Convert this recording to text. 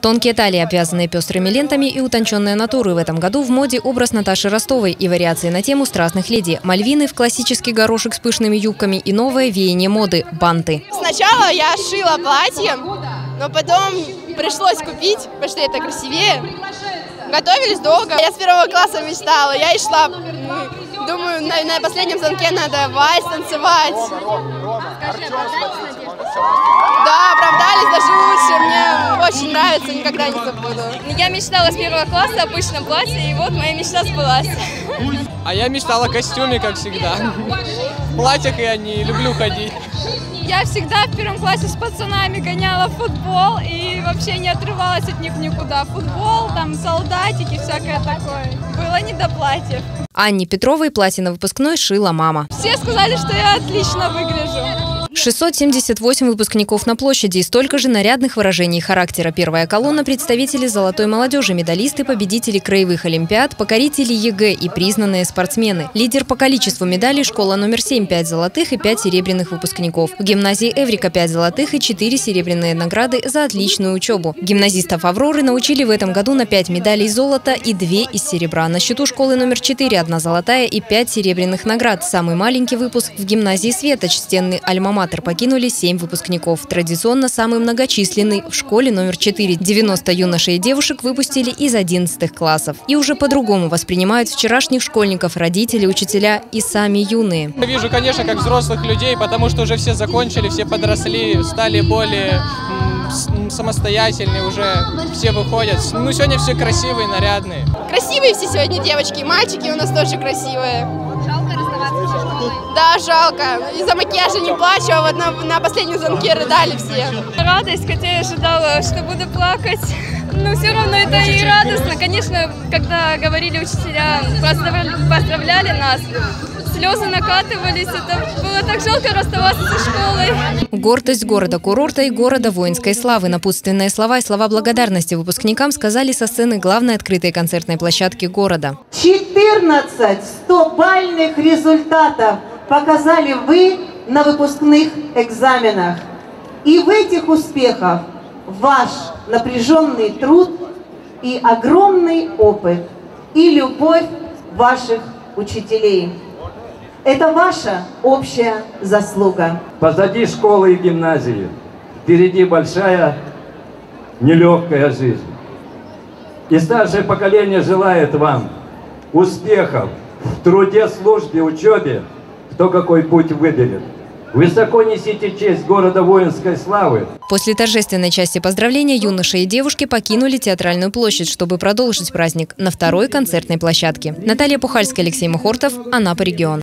Тонкие талии, обвязанные пестрыми лентами и утонченные натуры. В этом году в моде образ Наташи Ростовой и вариации на тему страстных леди. Мальвины в классический горошек с пышными юбками и новое веяние моды – банты. Сначала я шила платье, но потом пришлось купить, потому что это красивее. Готовились долго. Я с первого класса мечтала. Я и шла, думаю, на, на последнем звонке надо вальс танцевать. Да, оправдались даже лучше. Мне нравится, никогда не забуду. Я мечтала с первого класса о пышном платье, и вот моя мечта сбылась. А я мечтала о костюме, как всегда. В платьях я не люблю ходить. Я всегда в первом классе с пацанами гоняла в футбол и вообще не отрывалась от них никуда. Футбол, там солдатики, всякое такое. Было не до платьев. Анне Петровой платье на выпускной шила мама. Все сказали, что я отлично выгляжу. 678 выпускников на площади и столько же нарядных выражений характера. Первая колонна – представители золотой молодежи, медалисты, победители краевых олимпиад, покорители ЕГЭ и признанные спортсмены. Лидер по количеству медалей – школа номер 7 – 5 золотых и 5 серебряных выпускников. В гимназии Эврика 5 золотых и 4 серебряные награды за отличную учебу. Гимназистов «Авроры» научили в этом году на 5 медалей золота и 2 из серебра. На счету школы номер 4 – одна золотая и 5 серебряных наград. Самый маленький выпуск в гимназии «Светоч» стенный альма театр покинули 7 выпускников. Традиционно самый многочисленный в школе номер 4. 90 юношей и девушек выпустили из 11 классов. И уже по-другому воспринимают вчерашних школьников, родители, учителя и сами юные. Я вижу, конечно, как взрослых людей, потому что уже все закончили, все подросли, стали более самостоятельные, уже все выходят. Ну, сегодня все красивые, нарядные. Красивые все сегодня девочки, мальчики у нас тоже красивые. Да, жалко. Из-за макияжа не плачу, а вот на, на последнем звонке рыдали все. Радость, хотя я ожидала, что буду плакать. Но все равно это и радостно. Конечно, когда говорили учителя, поздравляли нас, слезы накатывались. Это было так жалко расставаться со школой. Гордость города-курорта и города воинской славы. Напутственные слова и слова благодарности выпускникам сказали со сцены главной открытой концертной площадки города. 14 100-бальных результатов показали вы на выпускных экзаменах. И в этих успехах ваш напряженный труд и огромный опыт, и любовь ваших учителей. Это ваша общая заслуга. Позади школы и гимназии. Впереди большая нелегкая жизнь. И старшее поколение желает вам успехов в труде, службе, учебе, кто какой путь выберет. Высоко несите честь города воинской славы. После торжественной части поздравления юноши и девушки покинули театральную площадь, чтобы продолжить праздник на второй концертной площадке. Наталья Пухальская, Алексей Мухортов, Анапа регион.